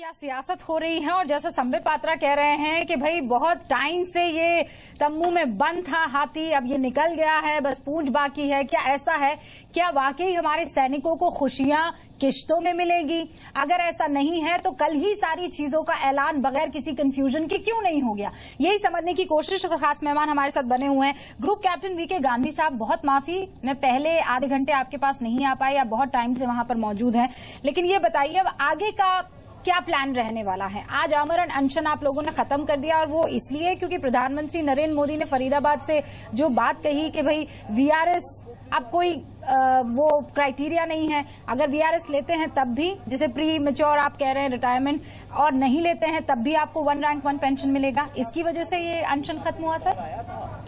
क्या सियासत हो रही है? और जैसा संबित पात्रा कह रहे हैं कि भाई, बहुत टाइम से ये तम्बू में बंद था, हाथी अब ये निकल गया है, बस पूंछ बाकी है। क्या ऐसा है? क्या वाकई हमारे सैनिकों को खुशियाँ किश्तों में मिलेगी? अगर ऐसा नहीं है तो कल ही सारी चीज़ों का ऐलान बगैर किसी कंफ्यूजन के क्यों नहीं हो गया? यही समझने की कोशिश और खास मेहमान हमारे साथ बने हुए हैं। ग्रुप कैप्टन वी के गांधी साहब, बहुत माफ़ी। मैं पहले आधे घंटे आपके पास नहीं आ पाई, आप बहुत टाइम से वहाँ पर मौजूद हैं। लेकिन ये बताइए, अब आगे का क्या प्लान रहने वाला है? आज आमरण अनशन आप लोगों ने खत्म कर दिया और वो इसलिए क्योंकि प्रधानमंत्री नरेंद्र मोदी ने फरीदाबाद से जो बात कही कि भाई वीआरएस अब कोई आ, वो क्राइटेरिया नहीं है। अगर वीआरएस लेते हैं तब भी जैसे प्री मेच्योर आप कह रहे हैं रिटायरमेंट और नहीं लेते हैं तब भी आपको वन रैंक वन पेंशन मिलेगा। इसकी वजह से ये अनशन खत्म हुआ सर?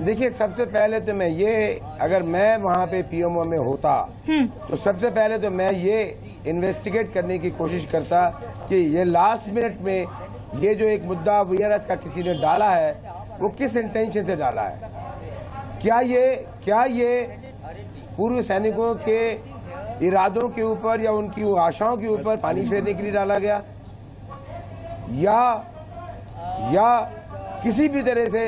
देखिए सबसे पहले तो मैं ये अगर मैं वहाँ पे पीएमओ में होता तो सबसे पहले तो मैं ये इन्वेस्टिगेट करने की कोशिश करता कि ये लास्ट मिनट में ये जो एक मुद्दा वीआरएस का किसी ने डाला है वो किस इंटेंशन से डाला है? क्या ये क्या ये पूर्व सैनिकों के इरादों के ऊपर या उनकी आशाओं के ऊपर पानी फेरने के लिए डाला गया? या या किसी भी तरह से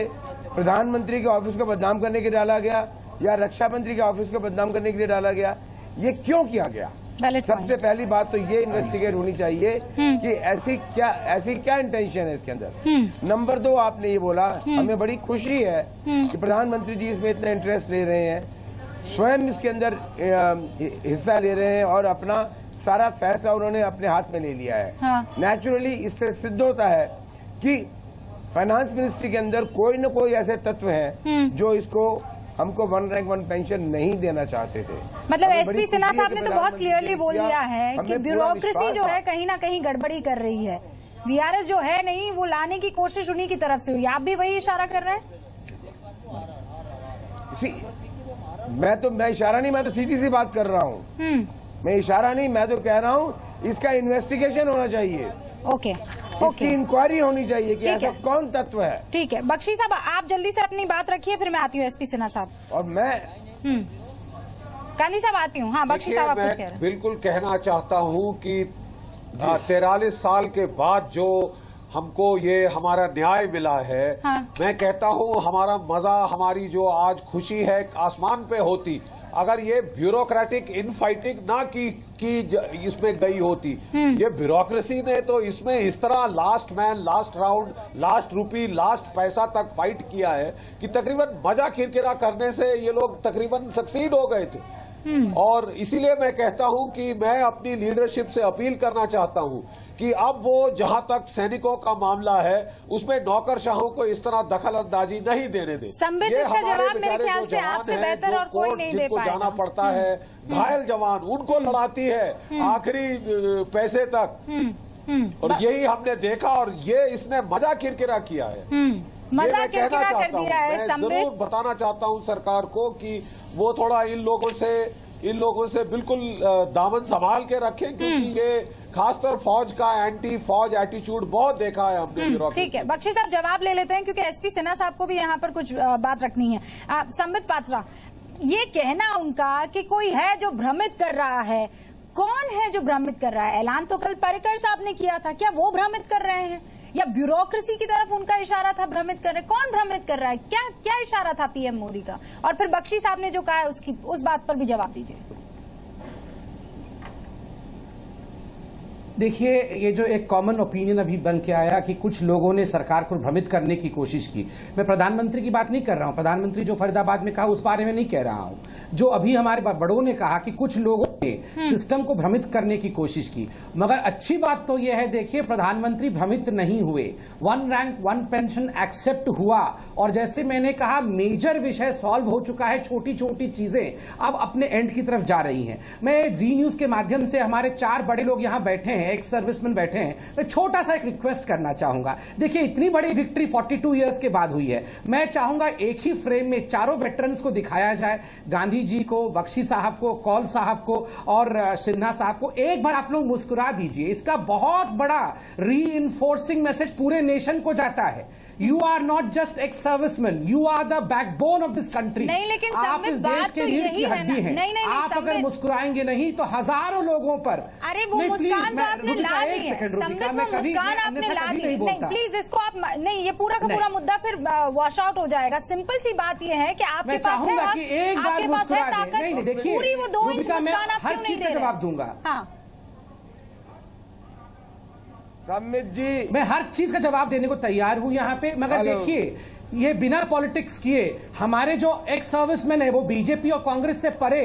प्रधानमंत्री के ऑफ़िस को बदनाम करने के लिए डाला गया या रक्षा मंत्री के ऑफ़िस को बदनाम करने के लिए डाला गया ये क्यों किया गया सबसे पहली बात तो ये इन्वेस्टिगेट होनी चाहिए हम्म। कि ऐसी क्या ऐसी क्या इंटेंशन है इसके अंदर हम्म। नंबर दो आपने ये बोला हम्म। हमें बड़ी खुशी है कि प्रधानमंत्री जी इसमें इतना इंटरेस्ट ले रहे हैं स्वयं इसके अंदर हिस्सा ले रहे हैं और अपना सारा फैसला उन्होंने अपने हाथ में ले लिया है नेचुरली हाँ। इससे सिद्ध होता है कि फाइनेंस मिनिस्ट्री के अंदर कोई न कोई ऐसे तत्व हैं हम्म। जो इसको हमको वन रैंक वन पेंशन नहीं देना चाहते थे। मतलब एसपी सिन्हा साहब ने तो बहुत क्लियरली बोल दिया है कि ब्यूरोक्रेसी जो है कहीं ना कहीं गड़बड़ी कर रही है। वीआरएस जो है नहीं वो लाने की कोशिश उन्हीं की तरफ़ से हुई। आप भी वही इशारा कर रहे हैं? मैं तो मैं इशारा नहीं मैं तो सीधी सी बात कर रहा हूँ। हम्म। मैं इशारा नहीं मैं तो कह रहा हूँ इसका इन्वेस्टिगेशन होना चाहिए। ओके ओके इंक्वायरी होनी चाहिए कि ऐसा कौन तत्व है? ठीक है। बख्शी साहब आप जल्दी से अपनी बात रखिए फिर मैं आती हूँ एसपी सिन्हा साहब। और मैं हम्म। गांधी साहब आती हूँ। हाँ बख्शी साहब आप बिल्कुल कहना चाहता हूँ कि तिरालीस साल के बाद जो हमको ये हमारा न्याय मिला है हाँ। मैं कहता हूँ हमारा मज़ा हमारी जो आज खुशी है आसमान पे होती। अगर ये ब्यूरोक्रेटिक इनफाइटिंग ना की की इसमें गई होती हम्म। ये ब्यूरोक्रेसी ने तो इसमें इस तरह last man last round last rupee last पैसा तक फाइट किया है कि तकरीबन मज़ा किरकिरा करने से ये लोग तकरीबन सक्सीड हो गए थे। और इसीलिए मैं कहता हूँ कि मैं अपनी लीडरशिप से अपील करना चाहता हूँ कि अब वो जहाँ तक सैनिकों का मामला है उसमें नौकरशाहों को इस तरह दखल अंदाजी नहीं देने दे। ये हमारे बेचारे जो जवान है जो कोर्ट जिनको जाना पड़ता है हम्म। घायल जवान उनको लड़ाती है हम्म। आखिरी पैसे तक। और यही हमने देखा और ये इसने मज़ा किरकिरा किया है। मज़ा कहना कर दिया है ज़रूर बताना चाहता हूँ सरकार को कि वो थोड़ा इन लोगों से इन लोगों से बिल्कुल दामन संभाल के रखें क्योंकि हम्म। ये खासतौर फौज का एंटी फौज एटीट्यूड बहुत देखा है हमने हम्म, ठीक है। बख्शी साहब जवाब ले लेते हैं क्योंकि एसपी सिन्हा साहब को भी यहाँ पर कुछ बात रखनी है। संबित पात्रा ये कहना उनका कि कोई है जो भ्रमित कर रहा है। कौन है जो भ्रमित कर रहा है? ऐलान तो कल पर्रिकर साहब ने किया था। क्या वो भ्रमित कर रहे हैं? या ब्यूरोक्रेसी की तरफ़ उनका इशारा था भ्रमित कर रहे? कौन भ्रमित कर रहा है? क्या क्या इशारा था पीएम मोदी का? और फिर बख्शी साहब ने जो कहा है, उसकी, उस बात पर भी जवाब दीजिए। देखिए ये जो एक कॉमन ओपिनियन अभी बन के आया कि कुछ लोगों ने सरकार को भ्रमित करने की कोशिश की। मैं प्रधानमंत्री की बात नहीं कर रहा हूँ। प्रधानमंत्री जो फरीदाबाद में कहा उस बारे में नहीं कह रहा हूँ। जो अभी हमारे बड़ों ने कहा कि कुछ लोगों ने हम्म। सिस्टम को भ्रमित करने की कोशिश की। मगर अच्छी बात तो यह है देखिए प्रधानमंत्री भ्रमित नहीं हुए। One rank one pension accept हुआ। और जैसे मैंने कहा मेजर विषय सॉल्व हो चुका है छोटी छोटी चीज़ें अब अपने एंड की तरफ़ जा रही हैं। मैं जी न्यूज़ के माध्यम से हमारे चार बड़े लोग यहाँ बैठे हैं। एक सर्विसमैन बैठे हैं, मैं छोटा सा एक रिक्वेस्ट करना चाहूँगा। देखिए, इतनी बड़ी विक्ट्री 42 इयर्स के बाद हुई है। मैं चाहूँगा एक ही फ्रेम में चारों वेटरन्स को दिखाया जाए, गांधी जी को, बख्शी साहब को, कौल साहब को और सिन्हा साहब को। एक बार आप लोग मुस्कुरा दीजिए, इसका बहुत बड़ा री मैसेज पूरे नेशन को जाता है। यू आर नॉट जस्ट एक serviceman you are the backbone of this country नहीं, लेकिन आप इस देश के तो रीढ़ यही की। हड्डी हैं नहीं, आप अगर। मुस्कुराएँगे नहीं तो हज़ारों लोगों पर अरे वो मुस्कान तो आपने रुबिका, ला दी है वो मुस्कान आपने ला दी नहीं। प्लीज़ इसको आप नहीं ये पूरा का। पूरा मुद्दा फिर वॉश आउट हो जाएगा सिंपल सी बात ये है कि आपके पास है कि एक बार मुस्कुरा नहीं नहीं देखिए पूरी वो दो इंच मुस्कान आप हर क्यों चीज़ नहीं का दे जवाब रहे? दूँगा हाँ सम्मित जी। मैं हर चीज़ का जवाब देने को तैयार हूँ यहाँ पे मगर देखिए ये बिना पॉलिटिक्स किए हमारे जो एक्स सर्विसमैन है वो बीजेपी और कांग्रेस से परे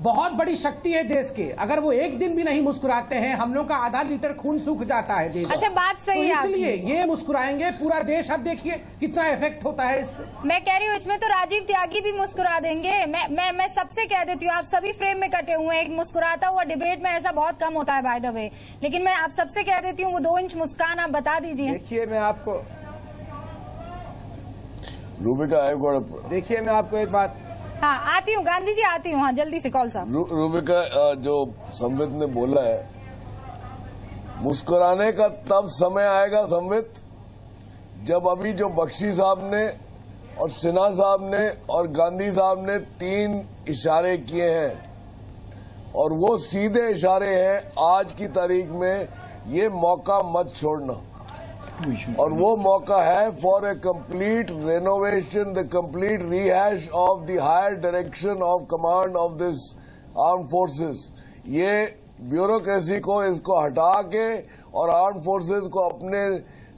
बहुत बड़ी शक्ति है देश के। अगर वो एक दिन भी नहीं मुस्कुराते हैं हम लोग का आधा लीटर खून सूख जाता है देश। अच्छा, बात सही है तो इसलिए ये मुस्कुराएँगे पूरा देश। अब देखिए कितना इफ़ेक्ट होता है इससे। मैं कह रही हूँ इसमें तो राजीव त्यागी भी मुस्कुरा देंगे। मैं मैं मैं सबसे कह देती हूँ आप सभी फ्रेम में कटे हुए हैं। एक मुस्कुराता हुआ डिबेट में ऐसा बहुत कम होता है बाय द वे लेकिन मैं आप सबसे कह देती हूँ वो दो इंच मुस्कान आप बता दीजिए। देखिए मैं आपको a देखिए मैं आपको एक बात हाँ आती हूँ, गांधी जी आती हूँ। हाँ जल्दी से कॉल साहब। रूबिका जो संवित ने बोला है, मुस्कुराने का तब समय आएगा संवित, जब अभी जो बख्शी साहब ने और सिन्हा साहब ने और गांधी साहब ने तीन इशारे किए हैं। और वो सीधे इशारे हैं, आज की तारीख में ये मौका मत छोड़ना। और वो मौका है for a complete renovation the complete rehash of the higher direction of command of this arm forces ये ब्यूरोक्रेसी को इसको हटा के और आर्म फोर्सेस को अपने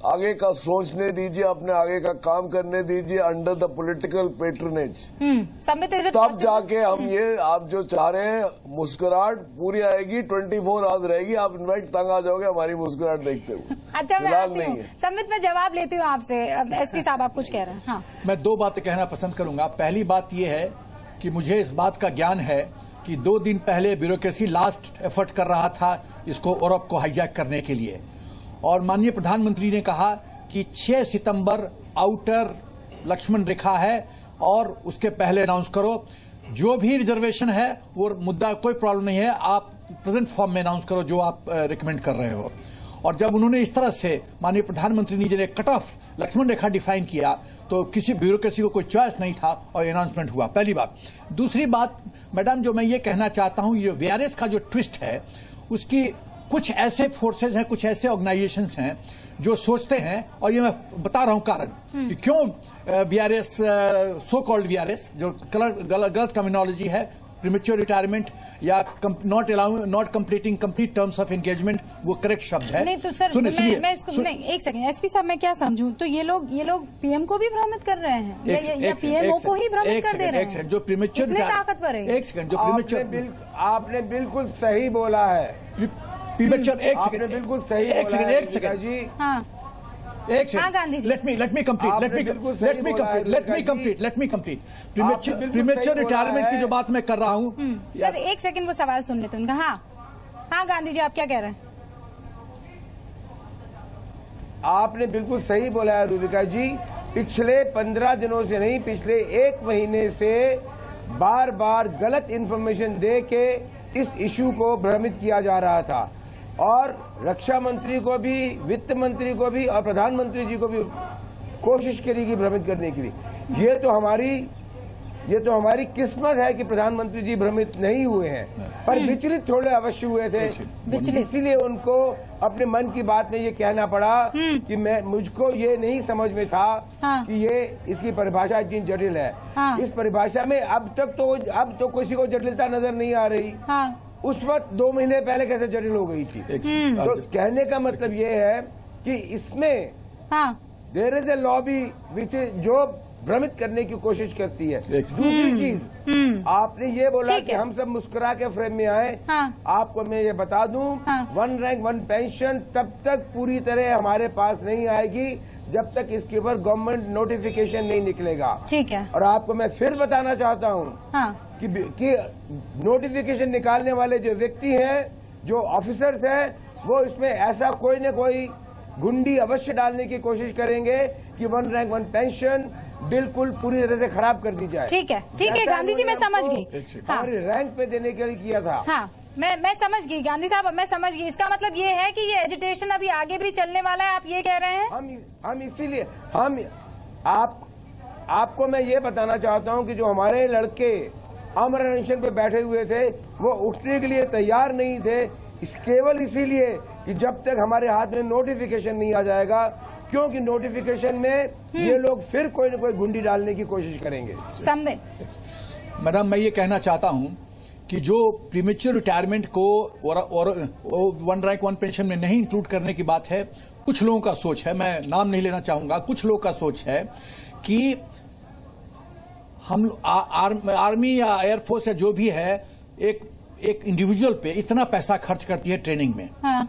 आगे का सोचने दीजिए अपने आगे का काम करने दीजिए under the political patronage hmm Sambit is it तब जाके हम ये आप जो चाह रहे हैं मुस्कुराहट पूरी आएगी 24 फोर आवर्स रहेगी आप इनवाइट तंग आ जाओगे हमारी मुस्कुराहट देखते हुए। अच्छा मैं आती नहीं हूँ। है संबित मैं जवाब लेती हूँ आपसे। एसपी साहब आप कुछ कह रहे हैं। हाँ। मैं दो बातें कहना पसंद करूँगा। पहली बात यह है कि मुझे इस बात का ज्ञान है कि दो दिन पहले ब्यूरोक्रेसी लास्ट एफर्ट कर रहा था इसको यूरोप को हाईजैक करने के लिए। और माननीय प्रधानमंत्री ने कहा कि 6 सितंबर आउटर लक्ष्मण रेखा है और उसके पहले अनाउंस करो। जो भी रिजर्वेशन है, वो मुद्दा कोई प्रॉब्लम नहीं है। आप प्रेजेंट फॉर्म में अनाउंस करो जो आप रिकमेंड कर रहे हो। और जब उन्होंने इस तरह से माननीय प्रधानमंत्री ने जब cut off Lakshman rekha define किया तो किसी ब्यूरोक्रेसी को कोई चॉइस नहीं था और अनाउंसमेंट हुआ। पहली बात। दूसरी बात, मैडम, जो मैं ये कहना चाहता हूँ, ये वीआरएस का जो ट्विस्ट है, उसकी कुछ ऐसे फोर्सेज हैं कुछ ऐसे ऑर्गेनाइजेशन हैं जो सोचते हैं और ये मैं बता रहा हूँ कारण। कि क्यों वीआरएस सो कॉल्ड वीआरएस जो गलत गलत टर्मिनोलॉजी है प्रीमेच्योर रिटायरमेंट या not allow not completing complete terms of engagement वो करेक्ट शब्द है। नहीं तो सर सुनिए, मैं, सुनिए, मैं इसको सुनिए। नहीं एक सेकंड एसपी साहब मैं क्या समझूं? तो ये लोग ये लोग पीएम को भी भ्रमित कर रहे हैं? एक या, सेकंड, या एक पीएमओ को ही भ्रमित एक कर दे रहे एक हैं? सेकंड, जो प्रीमेच्योर ताकतवर है। एक सेकंड जो प्रीमेच्योर आपने बिल्कुल सही बोला है। प्रीमेच्योर एक सेकंड बिल्कुल सही एक सेकंड एक सेकंड जी। हाँ। एक let me let me complete let me let me complete let me complete let me complete premature retirement की जो बात मैं कर रहा हूँ सर एक सेकंड वो सवाल सुन लेते उनका। हाँ। हाँ गांधी जी आप क्या कह रहे हैं? आपने बिल्कुल सही बोला है रूबिका जी। पिछले पंद्रह दिनों से नहीं पिछले एक महीने से बार बार गलत इन्फॉर्मेशन दे के इस इशू को भ्रमित किया जा रहा था। और रक्षा मंत्री को भी वित्त मंत्री को भी और प्रधानमंत्री जी को भी कोशिश करेगी भ्रमित करने के लिए। ये तो हमारी ये तो हमारी किस्मत है कि प्रधानमंत्री जी भ्रमित नहीं हुए हैं पर विचलित थोड़े अवश्य हुए थे। इसीलिए उनको अपने मन की बात में ये कहना पड़ा कि मैं मुझको ये नहीं समझ में था हाँ। कि ये इसकी परिभाषा इतनी जटिल है। हाँ। इस परिभाषा में अब तक तो अब तो किसी को जटिलता नज़र नहीं आ रही। हाँ। उस वक्त दो महीने पहले कैसे जटिल हो गई थी। एक तो कहने का मतलब ये है कि इसमें हाँ। देर इज़ ए लॉबी विच जो भ्रमित करने की कोशिश करती है। दूसरी चीज़ आपने ये बोला कि हम सब मुस्कुरा के फ्रेम में आए। हाँ। आपको मैं ये बता दूँ हाँ। वन रैंक वन पेंशन तब तक पूरी तरह हमारे पास नहीं आएगी जब तक इसके ऊपर गवर्नमेंट नोटिफिकेशन नहीं निकलेगा। ठीक है। और आपको मैं फिर बताना चाहता हूँ हाँ। कि, कि नोटिफिकेशन निकालने वाले जो व्यक्ति हैं जो ऑफिसर्स हैं वो इसमें ऐसा कोई न कोई गुंडी अवश्य डालने की कोशिश करेंगे कि वन रैंक वन पेंशन बिल्कुल पूरी तरह से खराब कर दी जाए। ठीक है ठीक है गांधी जी मैं समझ गई। हाँ। रैंक पे देने के लिए किया था। हाँ मैं मैं समझ गई गांधी साहब मैं समझ गई। इसका मतलब ये है कि ये एजुटेशन अभी आगे भी चलने वाला है आप ये कह रहे हैं? हम हम इसीलिए हम आप आपको मैं ये बताना चाहता हूँ कि जो हमारे लड़के अमर अनशन पे बैठे हुए थे वो उठने के लिए तैयार नहीं थे। इस केवल इसीलिए कि जब तक हमारे हाथ में नोटिफिकेशन नहीं आ जाएगा क्योंकि नोटिफिकेशन में ये लोग फिर कोई न कोई गुंडी डालने की कोशिश करेंगे। मैडम मैं ये कहना चाहता हूँ कि जो प्रीमेच्योर रिटायरमेंट को और, और, और वन रैंक वन पेंशन में नहीं इंक्लूड करने की बात है कुछ लोगों का सोच है मैं नाम नहीं लेना चाहूँगा कुछ लोगों का सोच है कि हम आ, आर, आर्मी या एयरफोर्स या जो भी है एक एक इंडिविजुअल पे इतना पैसा खर्च करती है ट्रेनिंग में हाँ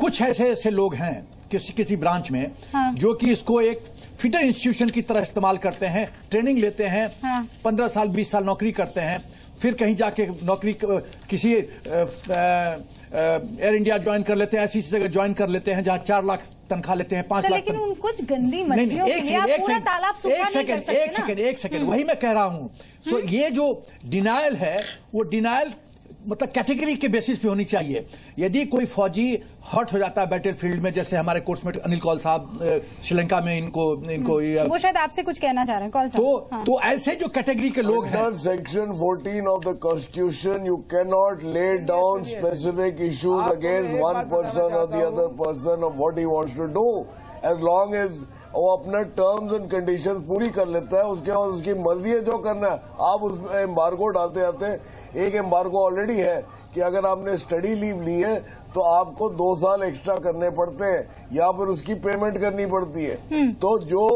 कुछ ऐसे ऐसे लोग हैं किसी किसी ब्रांच में हाँ। जो कि इसको एक फिटर इंस्टीट्यूशन की तरह इस्तेमाल करते हैं ट्रेनिंग लेते हैं हाँ। पंद्रह साल बीस साल नौकरी करते हैं फिर कहीं जाके नौकरी किसी एयर इंडिया ज्वाइन कर लेते हैं ऐसी जगह ज्वाइन कर लेते हैं जहाँ चार लाख तनख्वाह लेते हैं पाँच लाख लेकिन तन- उन कुछ गंदी मछलियों एक सेकेंड एक सेकेंड एक सेकेंड सेकंड एक सेकंड एक सेकंड वही मैं कह रहा हूँ। सो ये जो डिनायल है वो डिनायल मतलब कैटेगरी के बेसिस पे होनी चाहिए। यदि कोई फौजी हर्ट हो जाता है बैटल फ़ील्ड में जैसे हमारे कोर्समेट अनिल कौल साहब श्रीलंका में इनको इनको वो शायद आपसे कुछ कहना चाह रहे हैं कौल सा तो हाँ। तो ऐसे जो कैटेगरी के लोग हैं section 14 of the constitution, you cannot lay down specific issues आपको against एक one बात बताना person or the चाहता other person of what he wants to वो अपने टर्म्स एंड कंडीशंस पूरी कर लेता है उसके बाद उसकी मर्ज़ी है जो करना है। आप उस एम्बार्गो डालते जाते हैं। एक एम्बार्गो ऑलरेडी है कि अगर आपने स्टडी लीव ली है तो आपको दो साल एक्स्ट्रा करने पड़ते हैं या फिर उसकी पेमेंट करनी पड़ती है। तो जो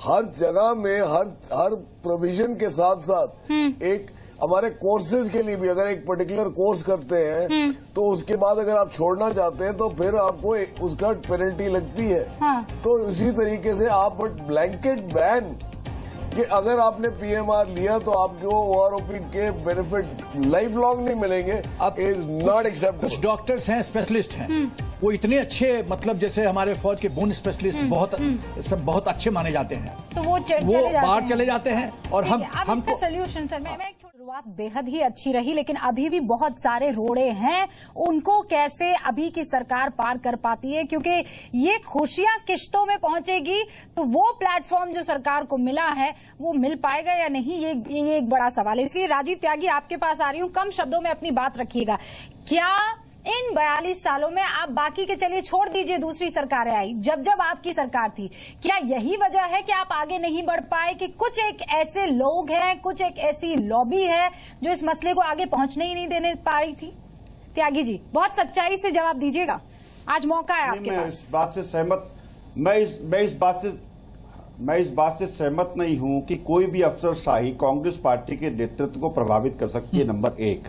हर जगह में हर हर प्रोविज़न के साथ साथ एक हमारे कोर्सेज के लिए भी अगर एक पर्टिकुलर कोर्स करते हैं तो उसके बाद अगर आप छोड़ना चाहते हैं तो फिर आपको उसका पेनल्टी लगती है। हाँ। तो इसी तरीके से आप ब्लैंकेट बैन कि अगर आपने पीएमआर लिया तो आपको ओआरओपी के बेनिफिट लाइफ लॉन्ग नहीं मिलेंगे। अब इज़ नॉट एक्सेप्ट कुछ डॉक्टर्स हैं स्पेशलिस्ट हैं। वो इतने अच्छे मतलब जैसे हमारे फौज के बोन स्पेशलिस्ट बहुत सब बहुत अच्छे माने जाते हैं। तो वो वो बाहर चले जाते हैं और हम हमको सोल्यूशन सर मैं मैं एक शुरुआत बेहद ही अच्छी रही लेकिन अभी भी बहुत सारे रोड़े हैं। उनको कैसे अभी की सरकार पार कर पाती है? क्योंकि ये खुशियाँ किश्तों में पहुंचेगी तो वो प्लेटफॉर्म जो सरकार को मिला है वो मिल पाएगा या नहीं? ये ये एक बड़ा सवाल है। इसलिए राजीव त्यागी आपके पास आ रही हूँ। कम शब्दों में अपनी बात रखिएगा। क्या इन 42 सालों में आप बाकी के चलिए छोड़ दीजिए दूसरी सरकारें आई। जब जब आपकी सरकार थी क्या यही वजह है कि आप आगे नहीं बढ़ पाए कि कुछ एक ऐसे लोग हैं कुछ एक ऐसी लॉबी है जो इस मसले को आगे पहुँचने ही नहीं देने पा रही थी? त्यागी जी बहुत सच्चाई से जवाब दीजिएगा। आज मौका है आपके मैं पास। इस बात से सहमत मैं इस मैं इस बात से मैं इस बात से सहमत नहीं हूँ कि कोई भी अफसरशाही कांग्रेस पार्टी के नेतृत्व को प्रभावित कर सकती है नंबर एक।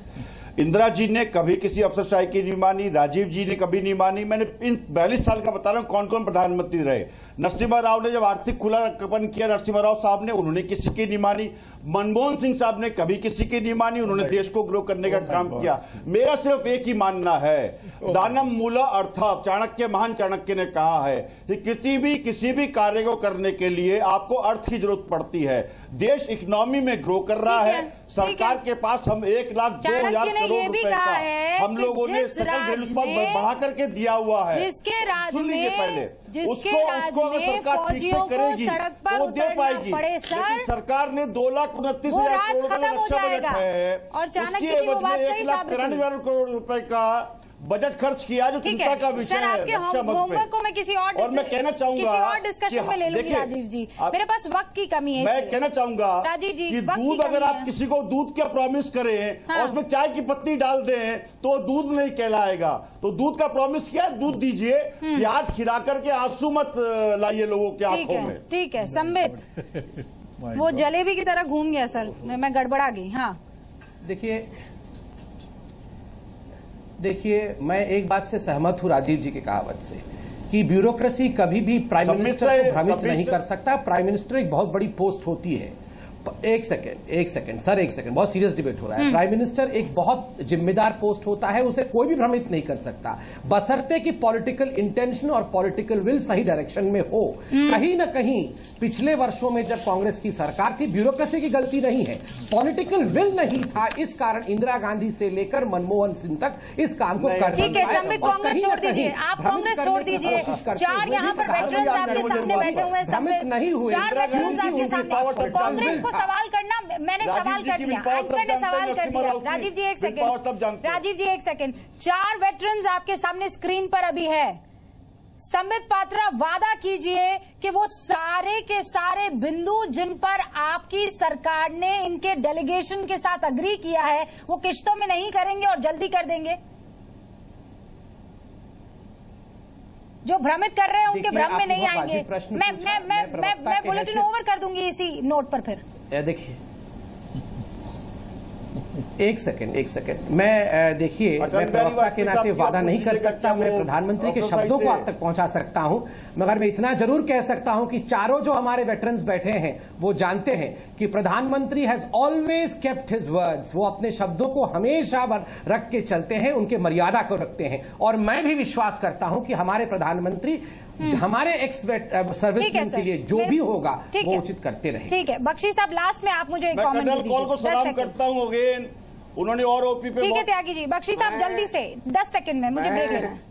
इंदिरा जी ने कभी किसी अफसरशाही की नहीं मानी राजीव जी ने कभी नहीं मानी। मैंने इन बयालीस साल का बता रहा हूँ कौन कौन प्रधानमंत्री रहे? नरसिम्हा राव ने जब आर्थिक खुलापन किया नरसिम्हा राव साहब ने उन्होंने किसी की नहीं मानी। मनमोहन सिंह साहब ने कभी किसी की नहीं मानी उन्होंने देश को ग्रो करने का काम किया। मेरा सिर्फ़ एक ही मानना है दानम मूला अर्थ चाणक्य महान चाणक्य ने कहा है कि किसी भी किसी भी कार्य को करने के लिए आपको अर्थ की ज़रूरत पड़ती है। देश इकोनॉमी में ग्रो कर रहा है सरकार। के पास हम एक लाख दो हज़ार करोड़ रुपए का हम लोगों ने सकल घरेलू उत्पाद बढ़ा करके दिया हुआ है। जिसके राज्य में- पहले। उसको उसको अगर सरकार ठीक से करेगी वो दे पाएगी। लेकिन सरकार ने दो लाख उनतीस हज़ार करोड़ रक्षा बजट है और उसकी एवज में एक लाख तिरानवे हज़ार करोड़ रुपए का बजट खर्च किया जो चिंता का विषय है होमवर्क को मैं किसी और और मैं कहना चाहूँगा किसी और डिस्कशन में ले लूँगी राजीव जी। आप- मेरे पास वक्त की कमी है मैं कहना चाहूँगा राजीव जी, कि वक्त दूध अगर आप किसी को दूध का प्रॉमिस करें हाँ। और उसमें चाय की पत्ती डाल दें तो दूध नहीं कहलाएगा। तो दूध का प्रॉमिस क्या है दूध दीजिए। प्याज खिला करके आँसू मत लाइए लोगों के आँखों में। ठीक है संबित। वो जलेबी की तरह घूम गया सर। मैं गड़बड़ा गई हाँ। देखिए देखिए मैं एक बात से सहमत हूँ राजीव जी की कहावत से कि ब्यूरोक्रेसी कभी भी प्राइम मिनिस्टर को भ्रमित नहीं कर सकता। प्राइम मिनिस्टर एक बहुत बड़ी पोस्ट होती है। एक सेकंड एक सेकंड सर एक सेकंड बहुत सीरियस डिबेट हो रहा है। प्राइम मिनिस्टर एक बहुत जिम्मेदार पोस्ट होता है उसे कोई भी भ्रमित नहीं कर सकता। बसरते कि पॉलिटिकल इंटेंशन और पॉलिटिकल विल सही डायरेक्शन में हो। कहीं ना कहीं पिछले वर्षों में जब कांग्रेस की सरकार थी ब्यूरोक्रेसी की गलती नहीं है। पॉलिटिकल विल नहीं था। इस कारण इंदिरा गांधी से लेकर मनमोहन सिंह तक इस काम को कर ठीक है संबित कांग्रेस छोड़ दीजिए। आप कांग्रेस छोड़ दीजिए। चार यहाँ पर वेटरन्स आपके सामने बैठे हुए हैं नहीं हुए। चार वेटरन्स आपके सामने। कांग्रेस को सवाल करना मैंने सवाल कर दिया। एंकर ने सवाल कर दिया। राजीव जी एक सेकंड राजीव जी एक सेकंड चार वेटरन्स आपके सामने स्क्रीन पर अभी है। संबित पात्रा वादा कीजिए कि वो सारे के सारे बिंदु जिन पर आपकी सरकार ने इनके डेलीगेशन के साथ अग्री किया है वो किश्तों में नहीं करेंगे और जल्दी कर देंगे। जो भ्रमित कर रहे हैं उनके भ्रम में नहीं आएँगे। मैं मैं मैं मैं मैं बुलेटिन ओवर कर दूँगी इसी नोट पर फिर। देखिए एक सेकंड एक सेकंड मैं देखिए मैं प्रवक्ता के नाते वादा नहीं कर सकता मैं प्रधानमंत्री के शब्दों को आप तक पहुँचा सकता हूँ मगर मैं इतना ज़रूर कह सकता हूँ कि चारों जो हमारे वेटरन्स बैठे हैं वो जानते हैं कि प्रधानमंत्री has always kept his words वो अपने शब्दों को हमेशा बर- रख के चलते हैं उनके मर्यादा को रखते हैं। और मैं भी विश्वास करता हूँ कि हमारे प्रधानमंत्री हमारे एक्स सर्विसमैन के लिए जो भी होगा वो उचित करते रहे। ठीक है। बख्शी साहब लास्ट में आप मुझे एक कमेंट कॉल को सलाम करता हूँ अगेन उन्होंने और ओपी पे ठीक है त्यागी जी बख्शी साहब जल्दी से दस सेकंड में मुझे ब्रेक लेना। है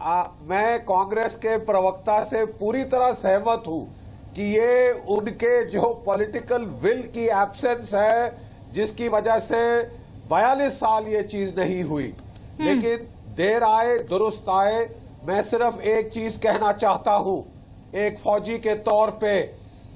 आ, मैं कांग्रेस के प्रवक्ता से पूरी तरह सहमत हूँ कि ये उनके जो पॉलिटिकल विल की एब्सेंस है जिसकी वजह से 42 साल ये चीज़ नहीं हुई। लेकिन देर आए दुरुस्त आए मैं सिर्फ़ एक चीज़ कहना चाहता हूँ एक फौजी के तौर पे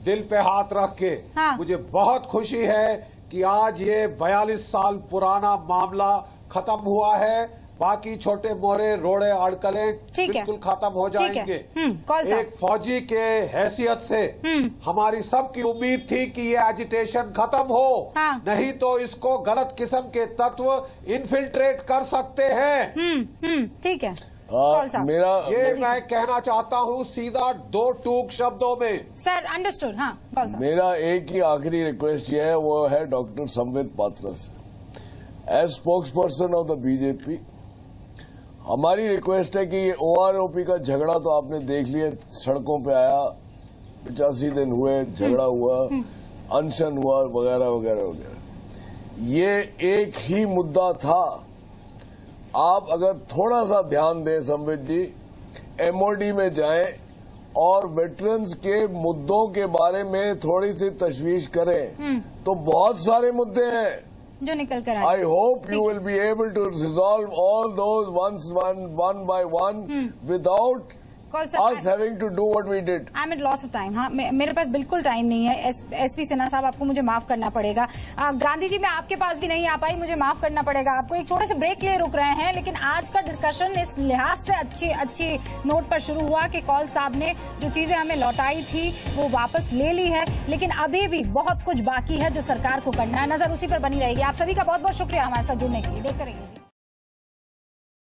दिल पे हाथ रख के हाँ। मुझे बहुत खुशी है कि आज ये 42 साल पुराना मामला खत्म हुआ है बाकी छोटे मोरे रोड़े अड़कले बिल्कुल खत्म हो जाएँगे हम्म? एक फौजी के हैसियत से हम्म। हमारी सबकी उम्मीद थी कि ये एजिटेशन खत्म हो हाँ। नहीं तो इसको गलत किस्म के तत्व इन्फिल्ट्रेट कर सकते हैं हम्म ठीक है हाँ, मेरा ये मैं कहना चाहता हूँ सीधा दो टूक शब्दों में। सर अंडरस्टूड हाँ मेरा एक ही आखिरी रिक्वेस्ट ये है वो है डॉक्टर संबित पात्रा से। As spokesperson of the BJP हमारी रिक्वेस्ट है कि ये ओआरओपी का झगड़ा तो आपने देख लिया सड़कों पे आया पचासी दिन हुए झगड़ा हुआ अनशन हुआ वगैरह वगैरह वगैरह। ये एक ही मुद्दा था आप अगर थोड़ा सा ध्यान दें संबित जी एमओडी में जाएँ और वेटरन्स के मुद्दों के बारे में थोड़ी सी तशवीश करें तो बहुत सारे मुद्दे हैं। जो निकल कर आए। You will be able to able all all one one by one by I am at loss of time हाँ मेरे पास बिल्कुल टाइम नहीं है। एस पी सिन्हा साहब आपको मुझे माफ़ करना पड़ेगा। गांधी जी मैं आपके पास भी नहीं आ पाई मुझे माफ़ करना पड़ेगा। आपको एक छोटे से ब्रेक के लिए रुक रहे हैं लेकिन आज का डिस्कशन इस लिहाज से अच्छी अच्छी नोट पर शुरू हुआ कि कौल साहब ने जो चीज़ें हमें लौटाई थी वो वापस ले ली है। लेकिन अभी भी बहुत कुछ बाकी है जो सरकार को करना है। नज़र उसी पर बनी रहेगी। आप सभी का बहुत बहुत शुक्रिया हमारे साथ जुड़ने के लिए। देखते रहिए